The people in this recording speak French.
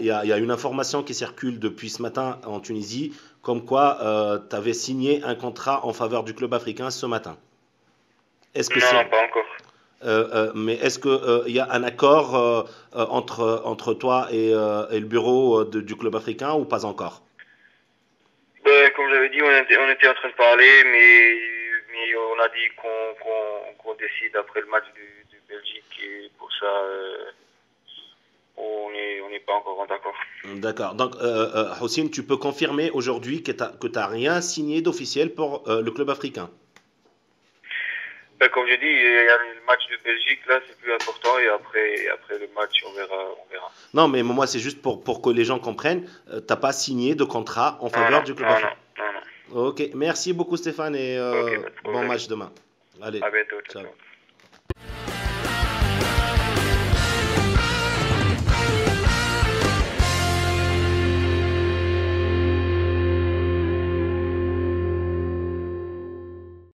il y, a une information qui circule depuis ce matin en Tunisie, comme quoi tu avais signé un contrat en faveur du club africain ce matin. Est-ce que non, pas encore. mais est-ce qu'il y a un accord entre, entre toi et, le bureau du club africain ou pas encore? Ben, Comme j'avais dit, on était, on était, en train de parler, mais, mais on a dit qu'on décide après le match du, du Belgique et pour ça encore d'accord. D'accord. Donc, euh, euh tu peux confirmer aujourd'hui que tu n'as rien signé d'officiel pour euh, le club africain? Ben, Comme je dis, il y a le match de Belgique, là, c'est plus important, et après, après le match, on verra. On verra. Non, mais moi, c'est juste pour, pour que les gens comprennent, euh, tu n'as pas signé de contrat en faveur du club africain non. Ok, merci beaucoup Stéphane, et bon match demain. Allez, à bientôt. Ciao.